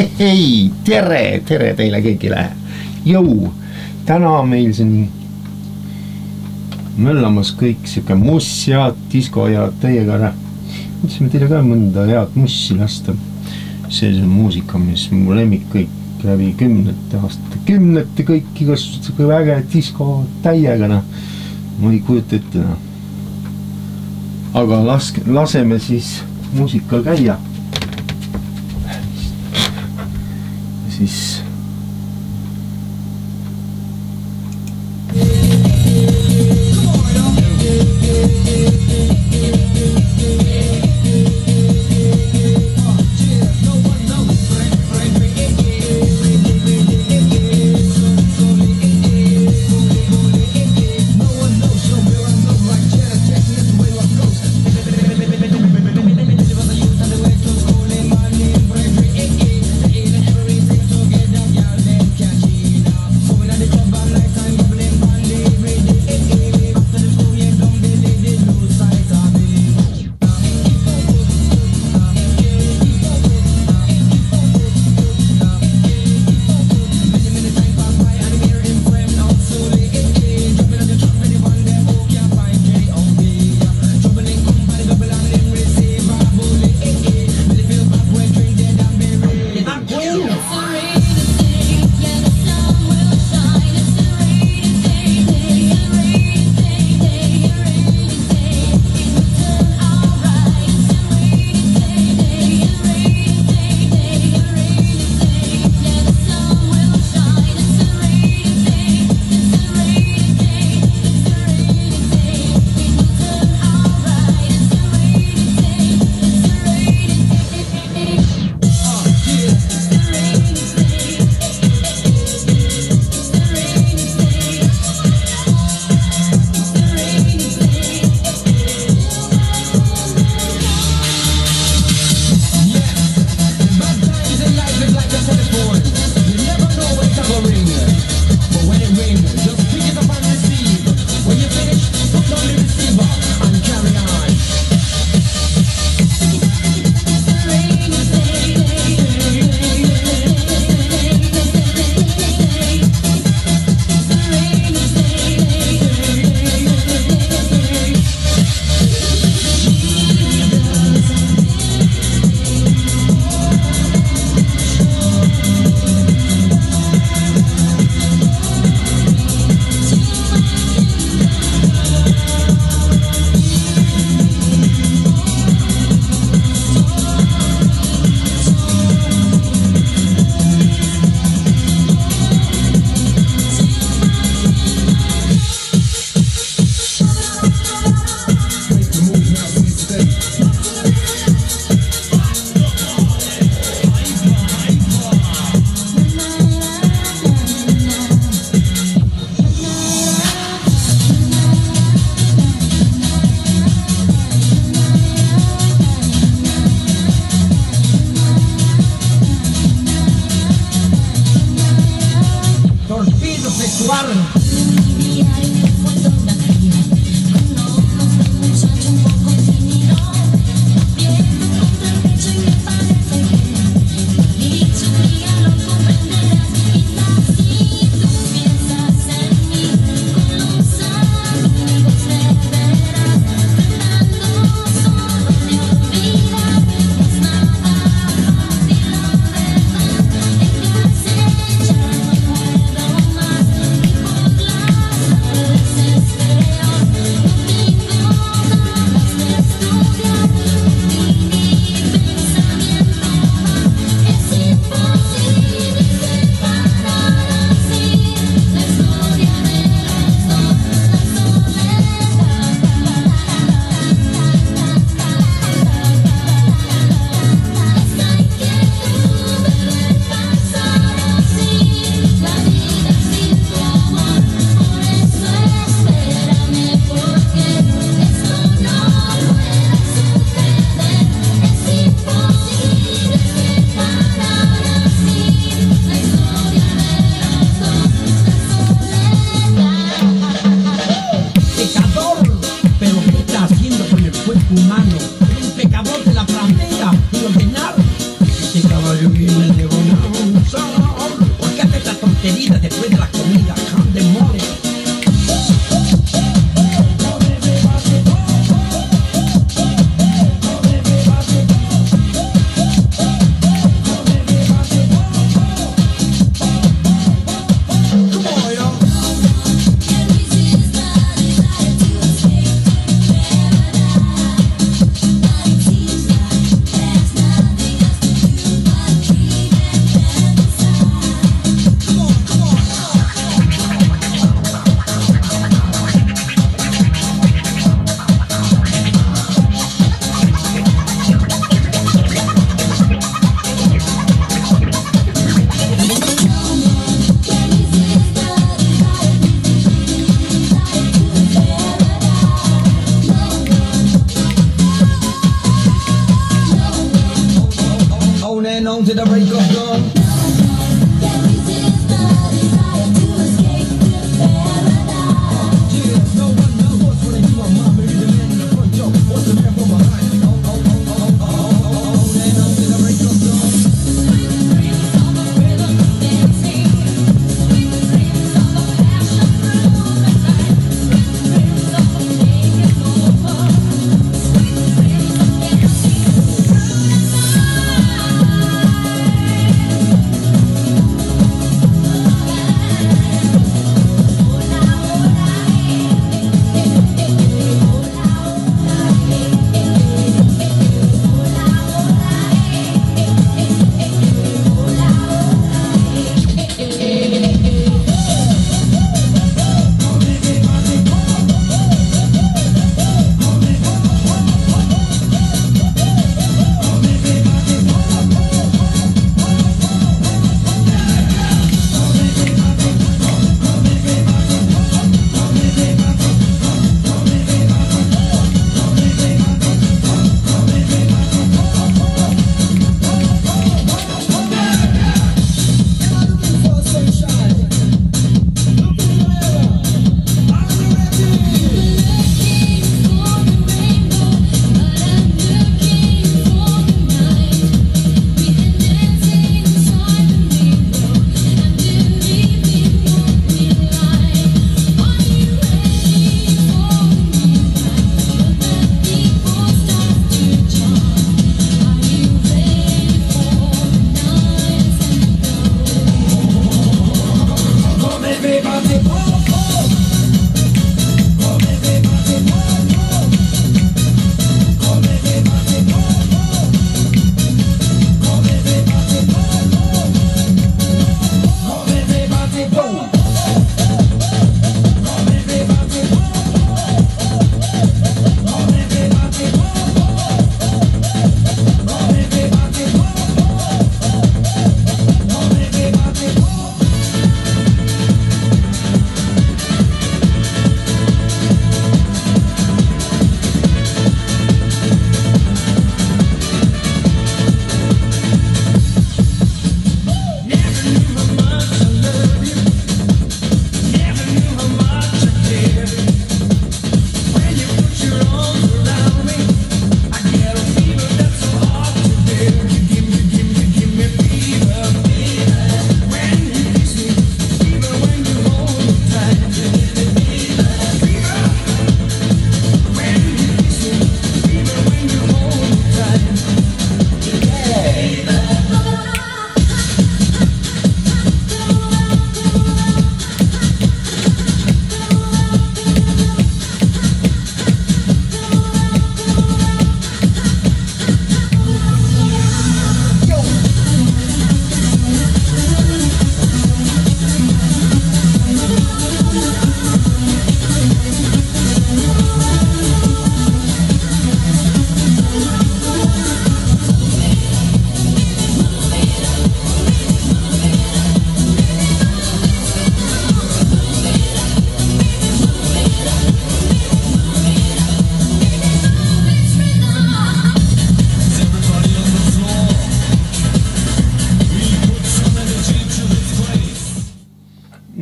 hei, tere, tere teile kõigile. jõu, täna meil siin möllamas kõik sihuke muss ja disko ja täiega ära. mõtlesime teile ka mõnda head mussi lasta. see on muusika, mis mu lemmik kõik läbi kümnete aastate, kümnete kõik igasugused väge disko täiega noh. ma ei kujuta ette noh. aga laske, laseme siis muusikal käia siis to the break of dawn. vai, vai, vai.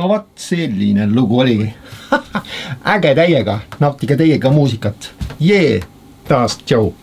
No vot, selline lugu oligi. äge täiega, nautige teie ka muusikat. jee, taas tšau